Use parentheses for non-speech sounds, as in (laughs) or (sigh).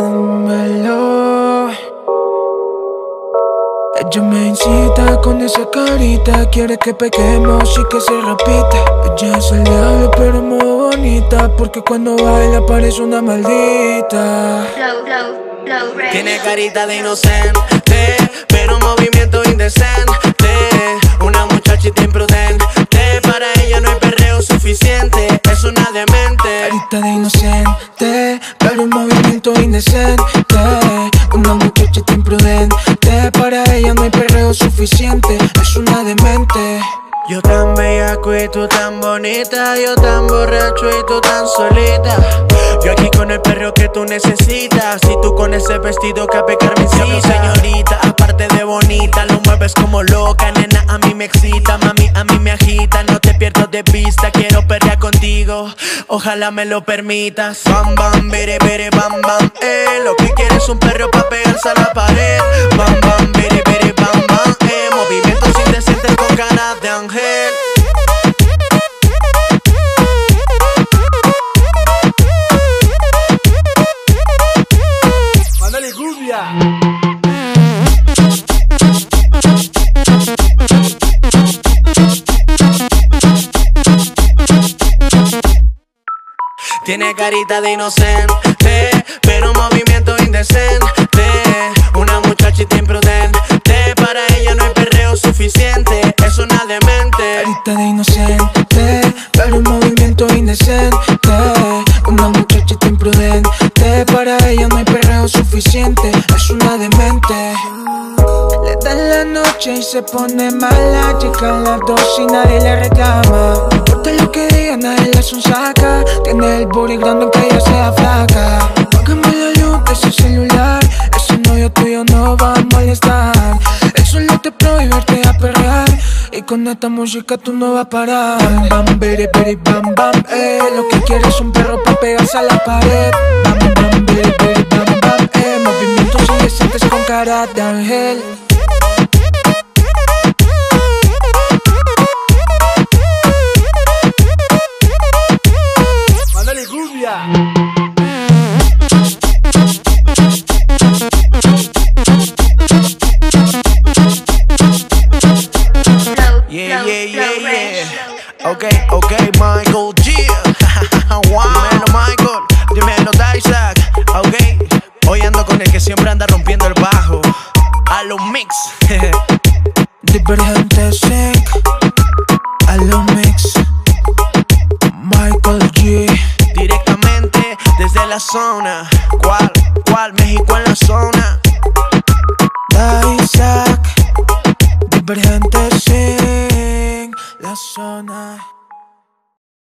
dímelo. Ella me incita con esa carita, quiere que pequemos y que se repita. Ella es el diablo, pero muy bonita, porque cuando baila parece una maldita. Tiene carita de inocente, pero movimiento indecente. Una muchachita imprudente, para ella no hay perreo suficiente. Es una demente. Carita de inocente indecente Una muchachita imprudente Para ella no hay perreo suficiente Es una demente. Yo tan bellaco y tú tan bonita Yo tan borracho y tú tan solita. Yo aquí con el perro que tú necesitas Y tú con ese vestido que a pecar me señorita, aparte de bonita Lo mueves como loca, nena, a mí me excita Mami, Quiero perrear contigo, ojalá me lo permitas. Bam, bam, bere, bere, bam, bam, eh Lo que quieres es un perro pa' pegarse a la pared. Bam, bam, bere, bere, bam, bam, eh Movimientos indecentes con ganas de ángel Tiene carita de inocente, pero movimiento indecente. Una muchachita imprudente, para ella no hay perreo suficiente. Es una demente. Carita de inocente, pero un movimiento indecente. Una muchachita imprudente, para ella no hay perreo suficiente. Es una demente. Le da la noche y se pone mala. Llega a las dos y nadie le reclama. Importa lo que diga, nadie le saca. Tiene el booty grande aunque ella sea flaca. Págame la luz de ese celular. Ese novio tuyo no va a molestar. Él solo te prohíbe verte a perrear. Y con esta música tú no vas a parar. Bam, bam, biri, bam, bam, eh. Lo que quieres es un perro pa' pegarse a la pared. Bam, bam, biri, bam, bam, eh. Movimientos indecentes con cara de ángel. Yeah, yeah, yeah, yeah. Ok, ok, Michael G. (laughs) wow. Dímelo, Michael. Dímelo, Isaac. Ok. Hoy ando con el que siempre anda rompiendo el bajo. A los mix. (laughs) Divergente Sync. A lo mix. Desde la zona. ¿Cuál? ¿Cuál? México en la zona. Isaac. Divergente Sync. La zona.